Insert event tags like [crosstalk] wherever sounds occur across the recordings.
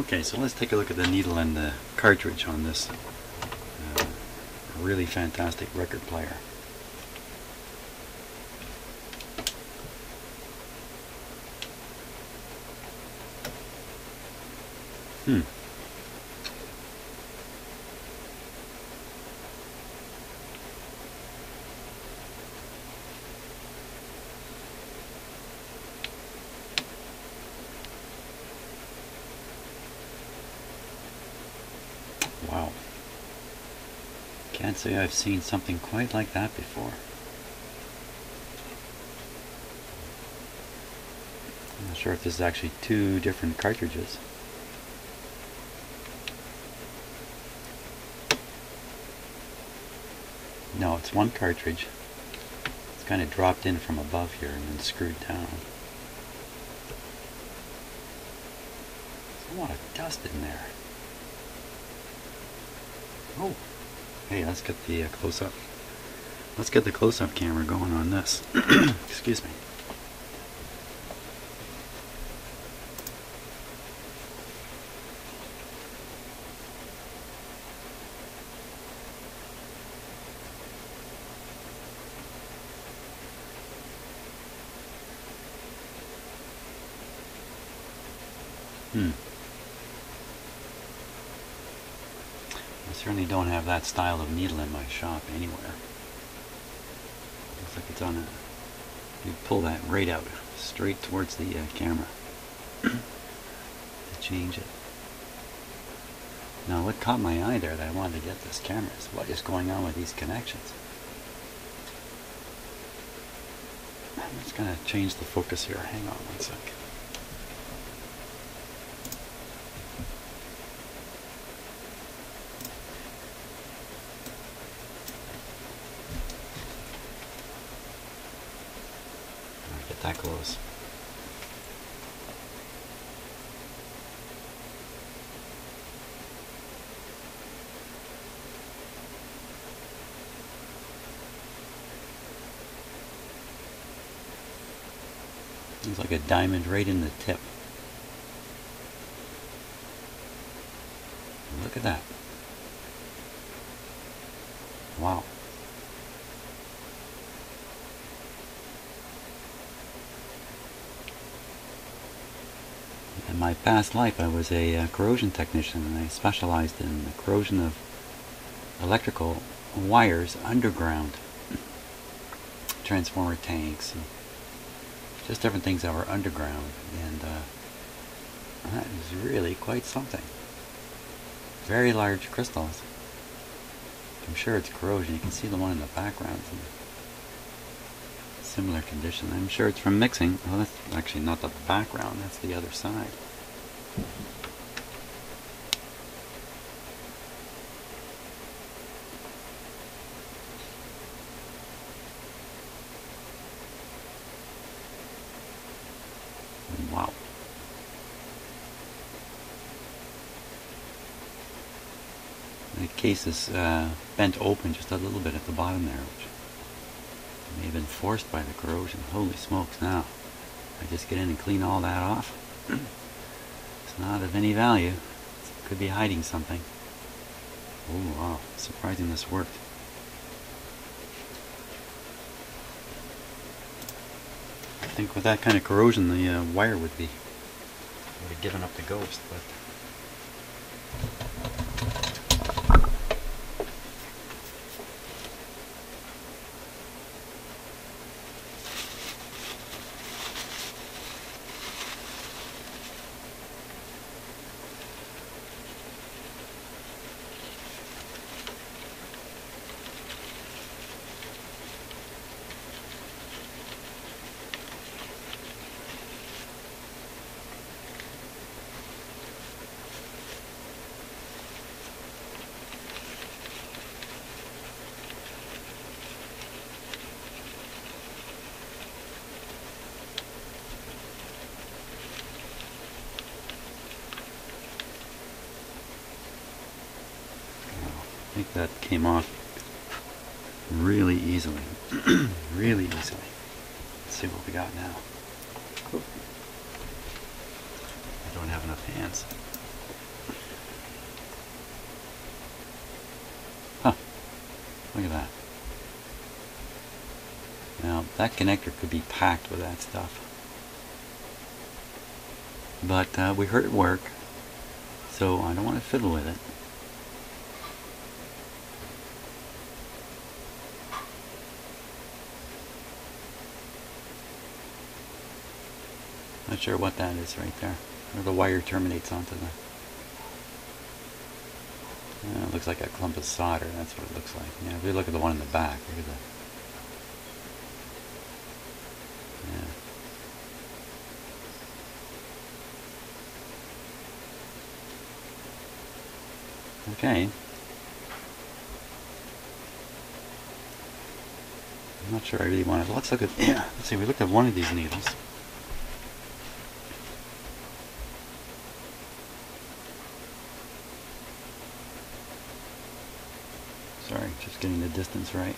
Okay, so let's take a look at the needle and the cartridge on this uh, really fantastic record player. Hmm. Say I've seen something quite like that before. I'm not sure if this is actually two different cartridges. No, it's one cartridge. It's kind of dropped in from above here and then screwed down. There's a lot of dust in there. Oh, hey, let's get the uh, close-up. Let's get the close-up camera going on this. [clears throat] Excuse me. Hmm. I certainly don't have that style of needle in my shop anywhere. Looks like it's on a... You pull that right out, straight towards the uh, camera to change it. Now what caught my eye there that I wanted to get this camera is what is going on with these connections. I'm just going to change the focus here. Hang on one sec. It's like a diamond right in the tip. Look at that. Wow. In my past life, I was a uh, corrosion technician and I specialized in the corrosion of electrical wires underground, [clears throat] transformer tanks, and just different things that were underground. And uh, that is really quite something. Very large crystals. I'm sure it's corrosion. You can see the one in the background. Similar condition. I'm sure it's from mixing. Well, that's actually not the background. That's the other side. Wow. The case is uh, bent open just a little bit at the bottom there, which may have been forced by the corrosion. Holy smokes, now. I just get in and clean all that off. [clears throat] not of any value. Could be hiding something. Oh, wow. Surprising this worked. I think with that kind of corrosion, the uh, wire would be would have given up the ghost, but that came off really easily. [clears throat] really easily. Let's see what we got now. Cool. I don't have enough hands. Huh. Look at that. Now, that connector could be packed with that stuff. But uh, we heard it work, so I don't want to fiddle with it. Not sure what that is right there. Where the wire terminates onto the... It looks like a clump of solder. That's what it looks like. Yeah, if you look at the one in the back, look at that. Yeah. Okay. I'm not sure I really want to. Let's look at. Yeah. Let's see. We looked at one of these needles. Sorry, just getting the distance right.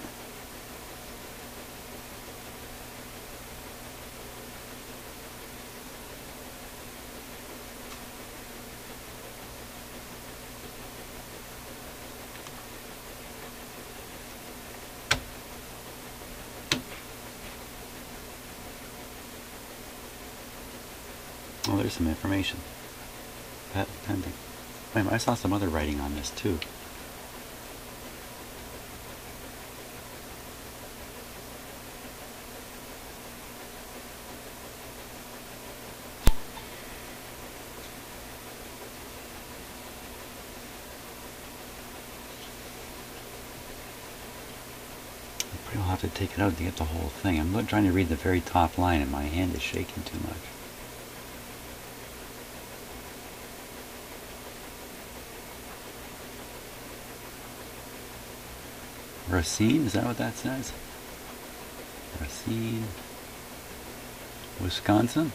Oh, there's some information. Patent pending. Wait I saw some other writing on this too. I'll have to take it out to get the whole thing. I'm not trying to read the very top line and my hand is shaking too much. Racine, is that what that says? Racine, Wisconsin?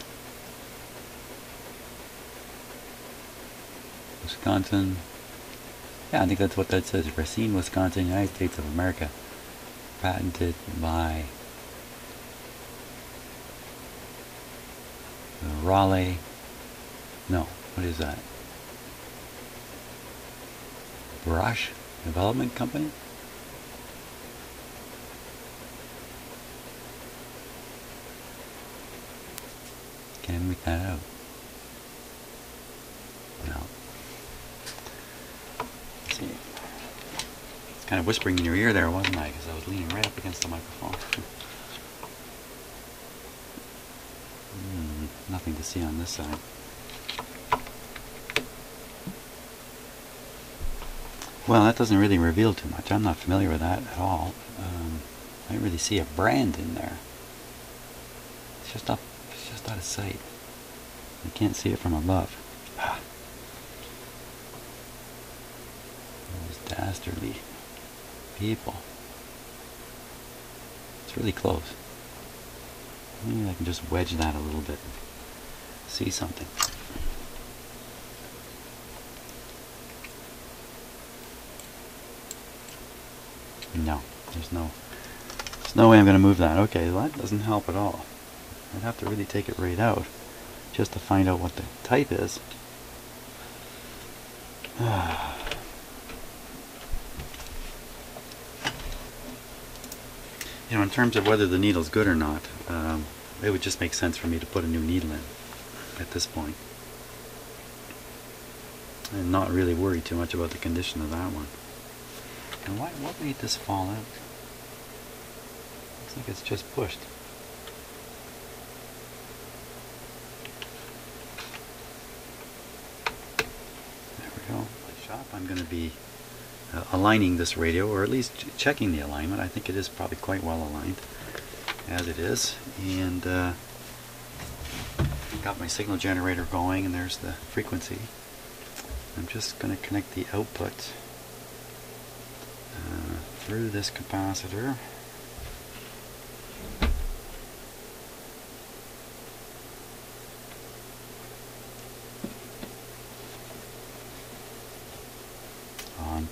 Wisconsin. Yeah, I think that's what that says. Racine, Wisconsin, United States of America. Patented by Raleigh. No, what is that? Brush Development Company? Can't make that out. No. Let's see. It's kind of whispering in your ear there, wasn't I? Because I was leaning right up against the microphone. Hmm, nothing to see on this side. Well, that doesn't really reveal too much. I'm not familiar with that at all. Um, I don't really see a brand in there. It's just up it's just out of sight. I can't see it from above. Ah. Those dastardly people. It's really close. Maybe I can just wedge that a little bit and see something. No, there's no, there's no way I'm going to move that. Okay, that doesn't help at all. I'd have to really take it right out just to find out what the type is. [sighs] Ah. You know, in terms of whether the needle's good or not, um, it would just make sense for me to put a new needle in at this point. And not really worry too much about the condition of that one. And why, what made this fall out? Looks like it's just pushed. There we go. Shop, I'm going to be uh, aligning this radio, or at least checking the alignment. I think it is probably quite well aligned, as it is. And uh, got my signal generator going, and there's the frequency. I'm just going to connect the output uh, through this capacitor.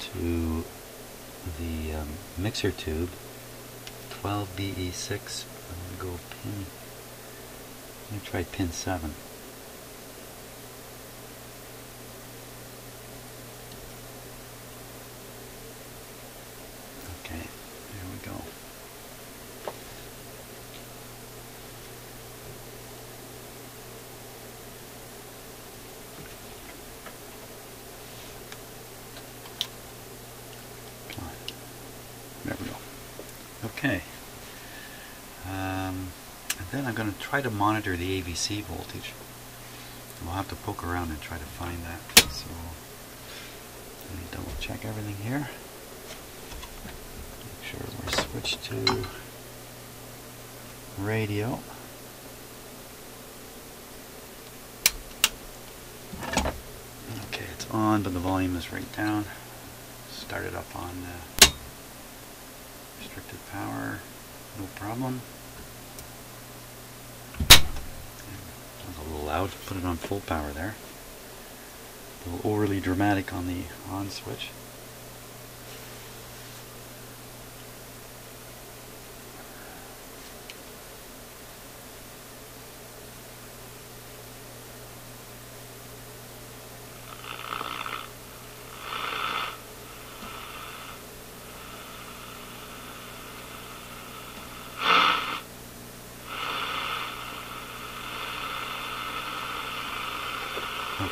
Onto the um, mixer tube. 12BE6 I'm going to go pin I'm going to try pin 7 Okay. Going to try to monitor the AVC voltage. We'll have to poke around and try to find that. So let me double check everything here. Make sure we're switched to radio. Okay, it's on, but the volume is right down. Start it up on uh, restricted power, no problem. That was a little loud. Put it on full power there. A little overly dramatic on the on switch.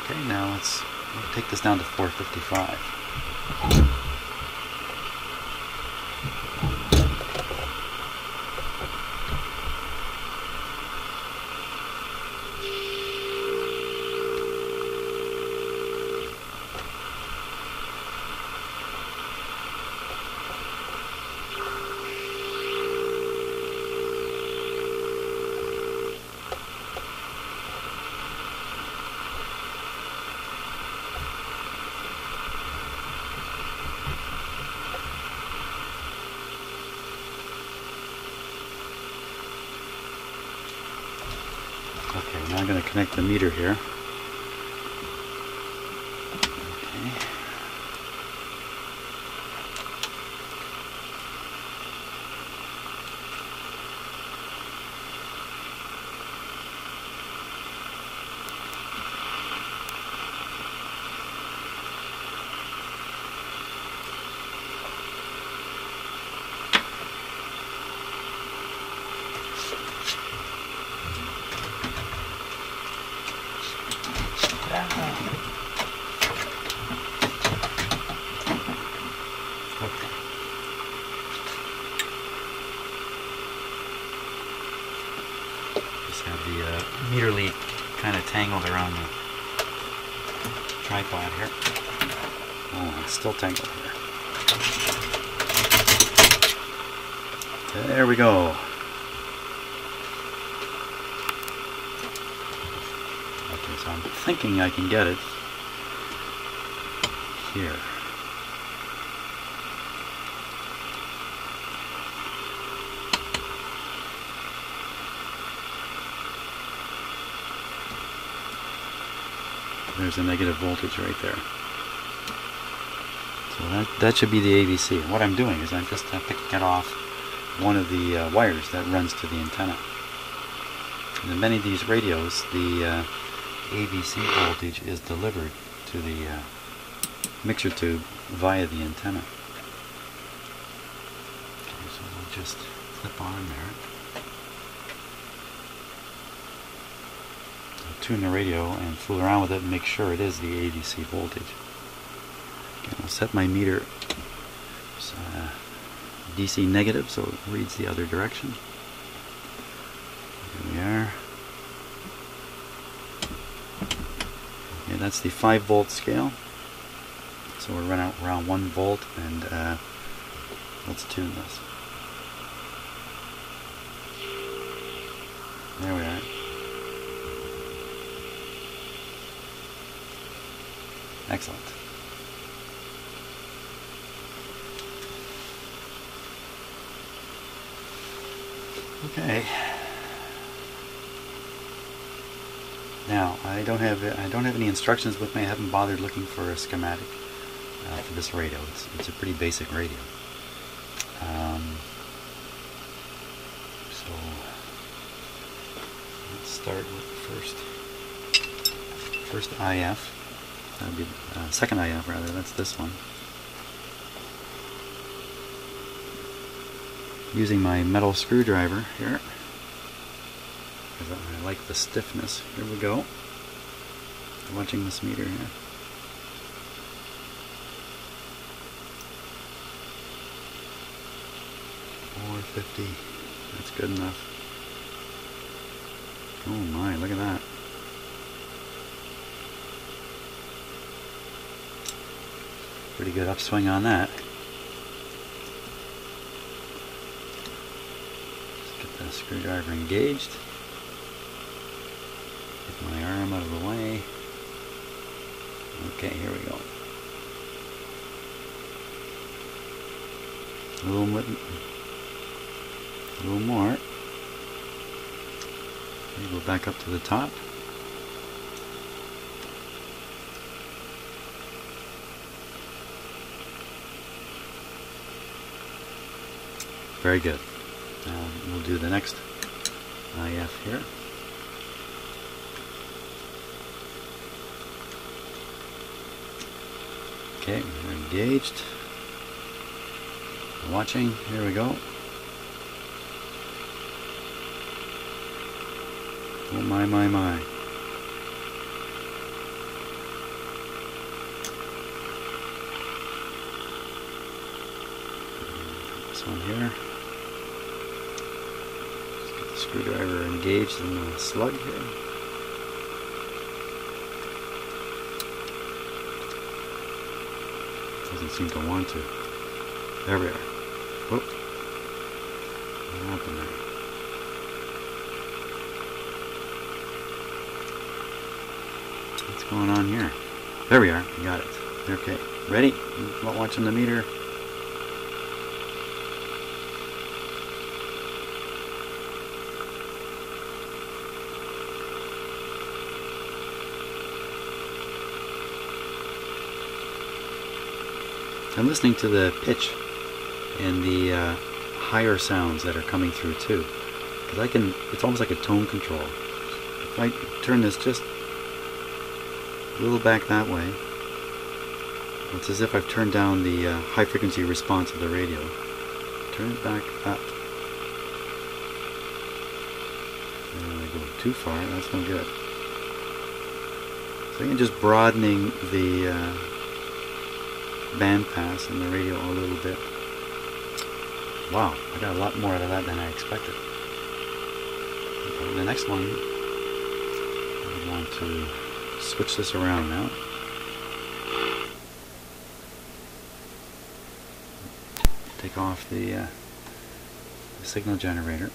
Okay, now let's take this down to 455. Okay, now I'm going to connect the meter here. Okay. Just have the uh, meter lead kind of tangled around the tripod here. Oh, it's still tangled here. There we go. Okay, so I'm thinking I can get it here. There's a negative voltage right there. That, that should be the AVC. And what I'm doing is I'm just uh, picking it off one of the uh, wires that runs to the antenna. And in many of these radios, the uh, AVC voltage is delivered to the uh, mixer tube via the antenna. Okay, so we'll just clip on there. tune the radio and fool around with it and make sure it is the AVC voltage. I'll set my meter uh, DC negative so it reads the other direction. There we are. Okay, that's the 5 volt scale. So we're running around 1 volt and uh, let's tune this. There we are. Excellent. Okay. Now I don't have I don't have any instructions with me. I haven't bothered looking for a schematic uh, for this radio. It's it's a pretty basic radio. Um, so let's start with the first first IF. That would be uh, second IF rather. That's this one. Using my metal screwdriver here because I like the stiffness. Here we go. Watching this meter here. Four fifty. That's good enough. Oh my, look at that. Pretty good upswing on that. Just get the screwdriver engaged. Get my arm out of the way. Okay, here we go. A little a little more. Go back up to the top. Very good. We'll do the next IF here. Okay, we're engaged. Watching, here we go. Oh my, my, my. This one here. Screwdriver engaged in the slug here. Doesn't seem to want to. There we are. Whoop. What happened there? What's going on here? There we are. We got it. Okay. Ready? Watching the meter. I'm listening to the pitch and the uh, higher sounds that are coming through too. Because I can, it's almost like a tone control. If I turn this just a little back that way, it's as if I've turned down the uh, high frequency response of the radio. Turn it back up. And I go too far, that's no good. So I'm just broadening the uh, bandpass and the radio a little bit. Wow, I got a lot more out of that than I expected. Okay, the next one, I want to switch this around now. Take off the, uh, the signal generator.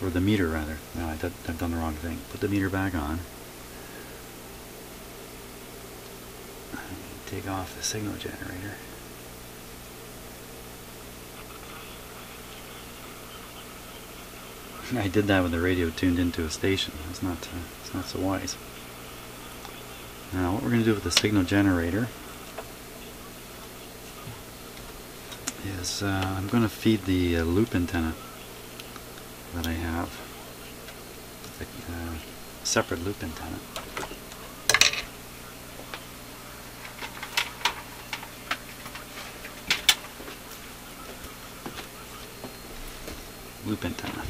Or the meter rather. No, I've done the wrong thing. Put the meter back on. Take off the signal generator. [laughs] I did that with the radio tuned into a station. It's not, uh, it's not so wise. Now what we're going to do with the signal generator is uh, I'm going to feed the uh, loop antenna that I have, the uh, separate loop antenna. Loop antenna.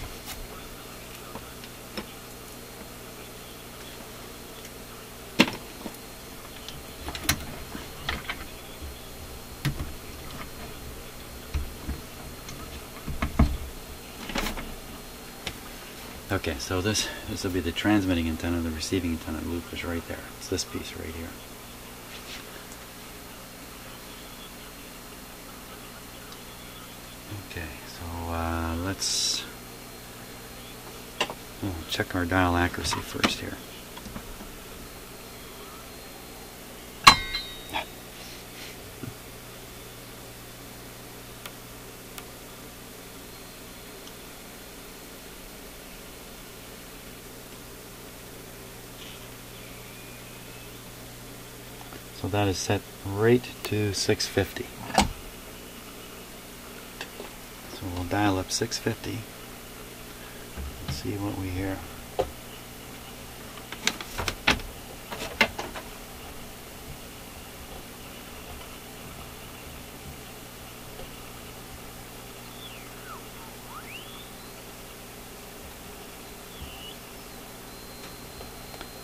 Okay, so this this will be the transmitting antenna, the receiving antenna loop is right there. It's this piece right here. Okay, uh, let's oh, check our dial accuracy first here. So that is set right to 650. So we'll dial up 650. Let's see what we hear.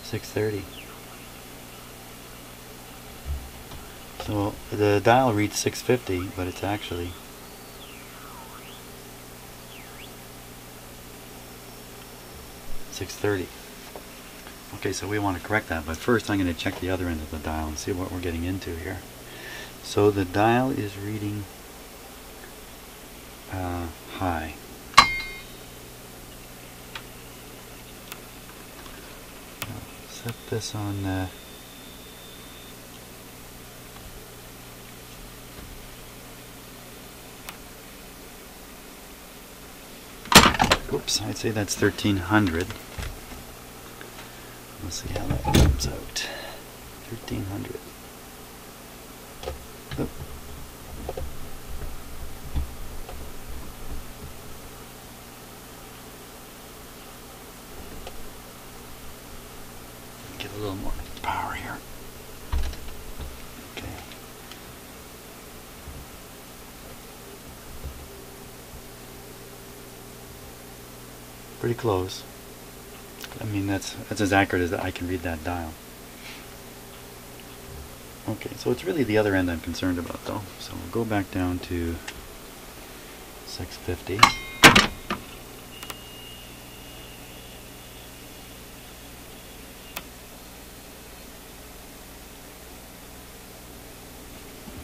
Six thirty. So the dial reads 650, but it's actually 630. Okay, so we want to correct that, but first I'm going to check the other end of the dial and see what we're getting into here. So the dial is reading uh, high. Set this on uh, Oops, I'd say that's 1300. See how that comes out. 1300. Oop. Get a little more power here. Okay. Pretty close. I mean, that's that's as accurate as I can read that dial. Okay, so it's really the other end I'm concerned about, though. So we'll go back down to 650.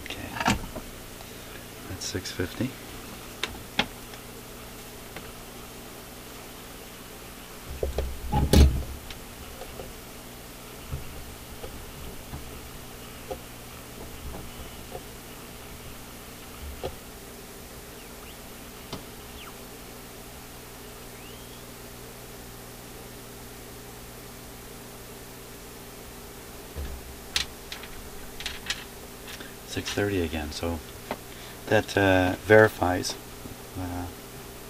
Okay, that's 650. Six thirty again. So that uh, verifies uh,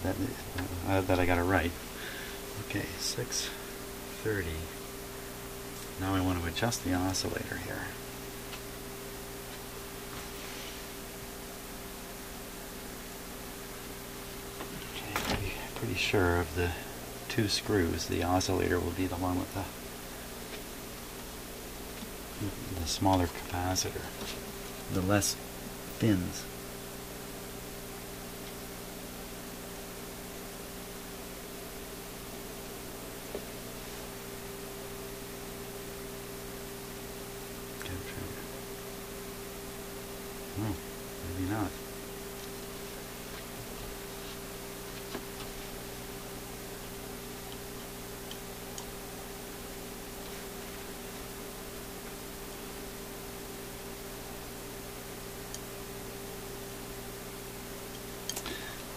that uh, that I got it right. Okay, six thirty. Now I want to adjust the oscillator here. Pretty, pretty sure of the two screws, the oscillator will be the one with the the smaller capacitor, the less fins. Okay, I'm trying to- Oh, maybe not.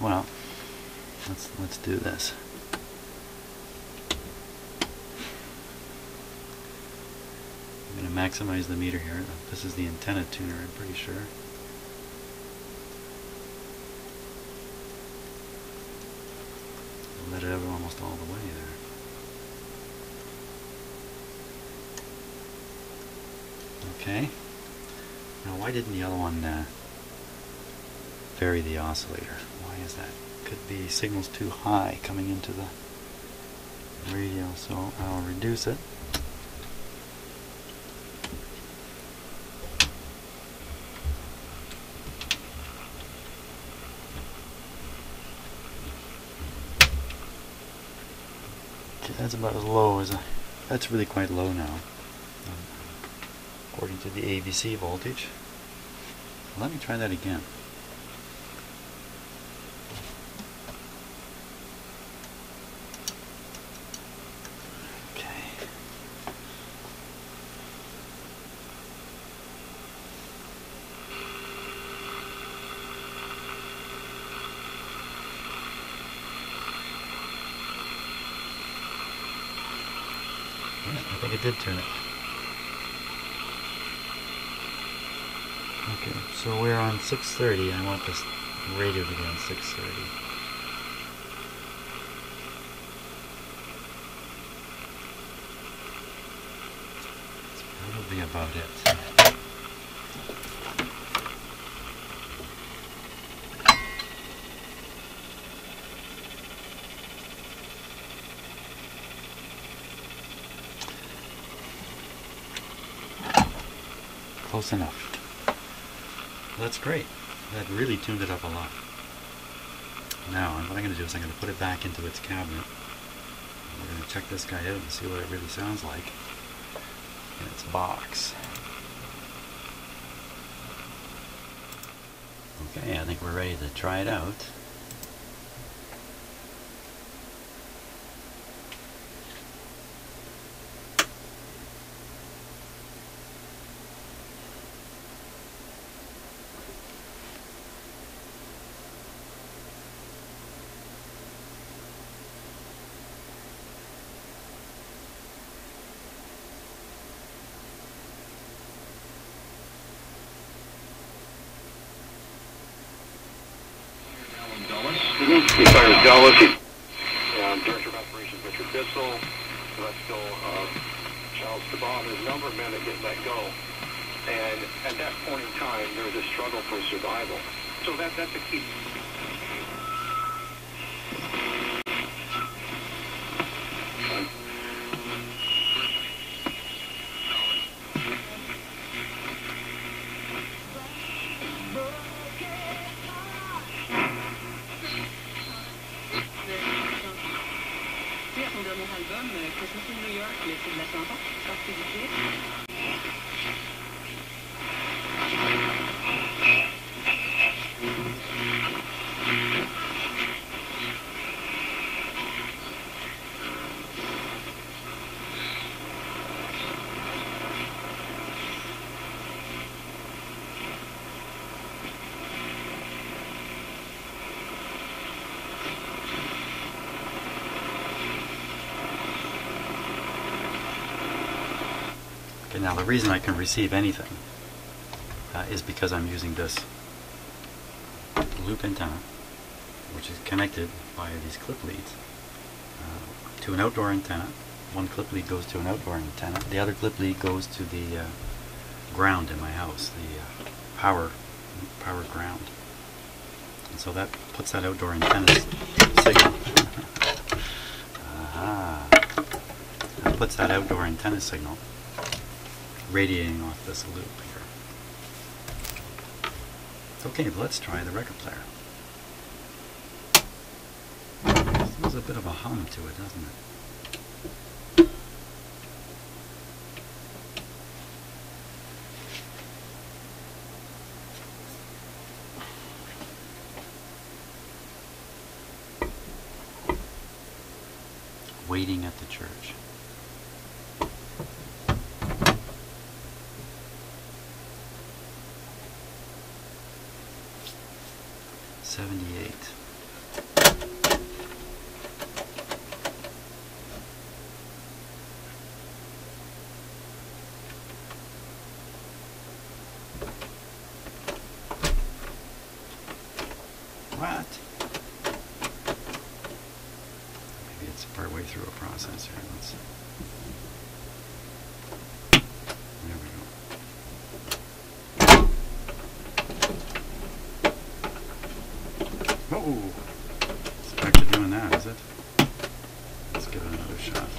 Well, let's let's do this. I'm going to maximize the meter here. This is the antenna tuner, I'm pretty sure. Let it out almost all the way there. Okay. Now, why didn't the other one uh, vary the oscillator? Why is that? Could be signals too high coming into the radio, so I'll reduce it. Okay, that's about as low as a. That's really quite low now, according to the AVC voltage. Let me try that again. Okay. Yeah, I think it did turn it. Okay, so we're on 630. I want this radio to be on 630. That'll be about it. Close enough. That's great. That really tuned it up a lot. Now, what I'm going to do is I'm going to put it back into its cabinet. We're going to check this guy out and see what it really sounds like in its box. Okay, I think we're ready to try it out. He fires Dulles. He, um, Director of Operations Richard Bissell. Let's go. Um, Charles Stabon. There's a number of men that get let go. And at that point in time, there's a struggle for survival. So that that's a key. The reason I can receive anything uh, is because I'm using this loop antenna, which is connected by these clip leads uh, to an outdoor antenna. One clip lead goes to an outdoor antenna. The other clip lead goes to the uh, ground in my house, the uh, power power ground. And so that puts that outdoor antenna signal. [laughs] Aha. That puts that outdoor antenna signal radiating off this loop here. Okay, let's try the record player. There's a bit of a hum to it, doesn't it? Waiting at the church. Seventy-eight. What? Maybe it's partway through a process here. Let's see. There we go. Oh, it's back to doing that, is it? Let's give it another shot.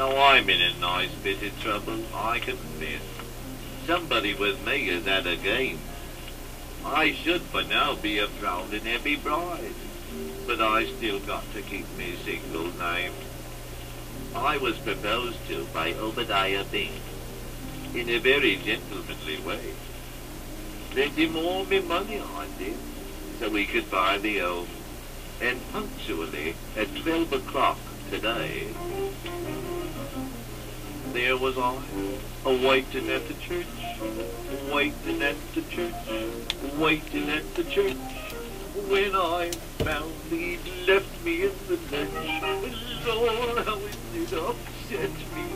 Now I'm in a nice bit of trouble, I confess. Somebody with me is at a game. I should for now be a proud and happy bride, but I still got to keep me single name. I was proposed to by Obadiah Binks in a very gentlemanly way. Lent him all me money, I did, so we could buy the home. And punctually at twelve o'clock today, there was I, a-waiting at the church, waiting at the church, waiting at the church, when I found he'd left me in the lurch. Lord, how it did upset me.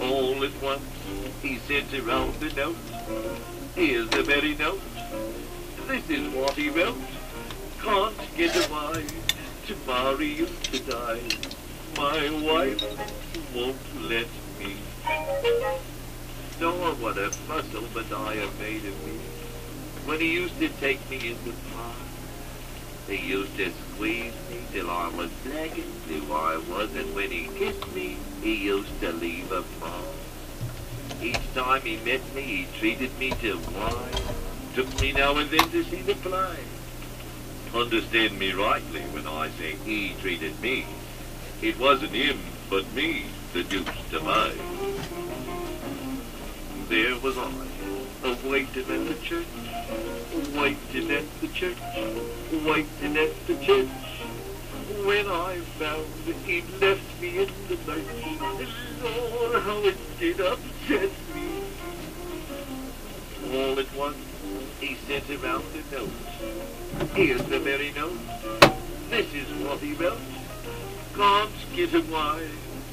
All at once, he sent around a note. Here's the very note. This is what he wrote. Can't get a mind to marry you tonight. My wife won't let me. saw what a fuss Obadiah made of me. When he used to take me in the park, he used to squeeze me till I was and blue I was, and when he kissed me, he used to leave a mark. Each time he met me, he treated me to wine, took me now and then to see the play. Understand me rightly when I say he treated me. It wasn't him, but me, the deuce me. There was I, awaiting at the church, waiting at the church, waiting at the church. When I found he'd left me in the night, Lord, how it did upset me. All at once, he sent around a note. Here's the very note. This is what he wrote. Can't get away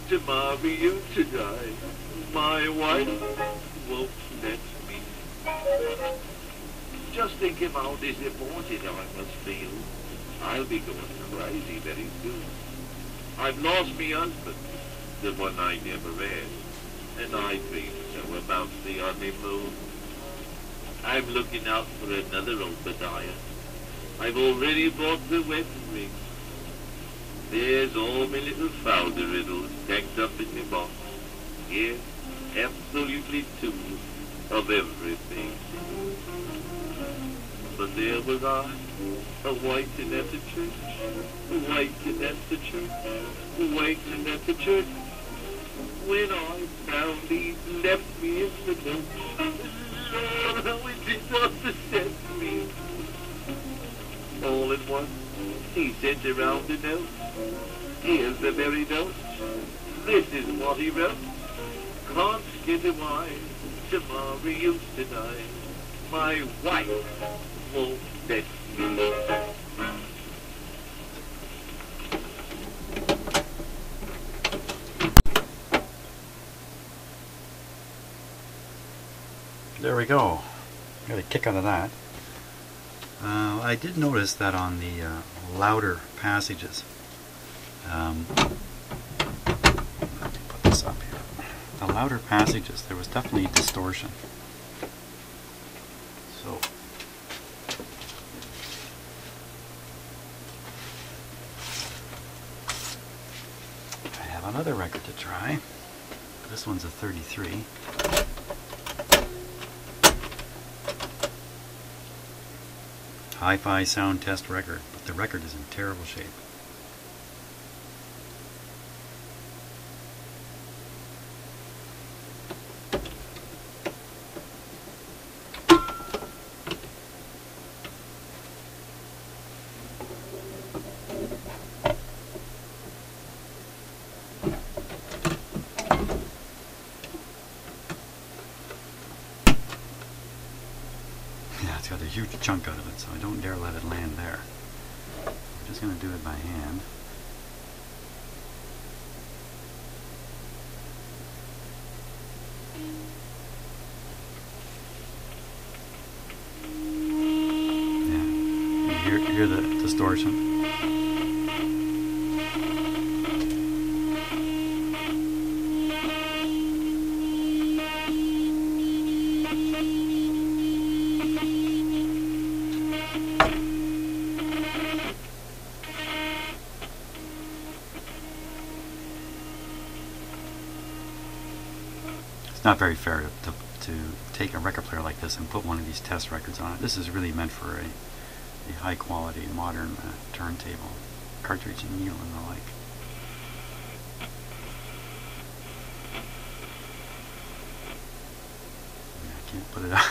to marry you tonight. My wife won't let me. Just think of how disappointed I must feel. I'll be going crazy very soon. I've lost my husband, the one I never had, and I dream so about the honeymoon. I'm looking out for another Obadiah. I've already bought the wedding ring. There's all my little fowler riddles stacked up in my box. Yes, absolutely two of everything. But there was I, a waiting at the church, waiting at the church, waiting at the church. When I found he left me in the how it did not upset me. All at once, he sent around a note. Here's the very note. This is what he wrote. Can't get away to marry you tonight. My wife won't let me. There we go. Got a kick out of that. Uh, I did notice that on the uh, louder passages. Um, let me put this up here. The louder passages, there was definitely distortion. So. I have another record to try. This one's a 33. Hi-Fi sound test record, but the record is in terrible shape. Huge chunk out of it, so I don't dare let it land there. I'm just going to do it by hand. Not very fair to, to, take a record player like this and put one of these test records on it. This is really meant for a, a high quality modern uh, turntable, cartridge and needle and the like. I can't put it out.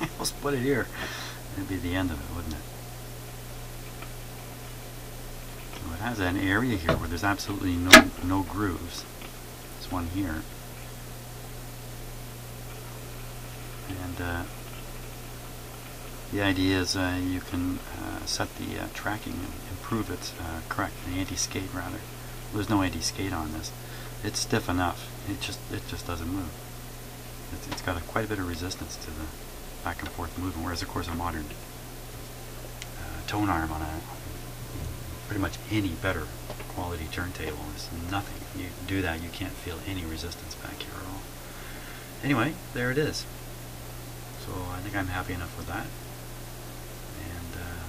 I almost put it here. That'd be the end of it, wouldn't it? So it has an area here where there's absolutely no no grooves. There's one here. And uh, the idea is uh, you can uh, set the uh, tracking and improve it uh, correct the anti-skate rather. There's no anti-skate on this. It's stiff enough. It just it just doesn't move. It's, it's got a, quite a bit of resistance to the back and forth movement whereas of course a modern tone arm on a pretty much any better quality turntable is nothing. You do that you can't feel any resistance back here at all. Anyway, there it is. So I think I'm happy enough with that. And uh,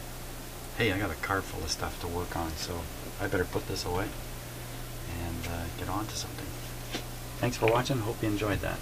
hey, I got a car full of stuff to work on, so I better put this away and uh, get on to something. Thanks for watching. Hope you enjoyed that.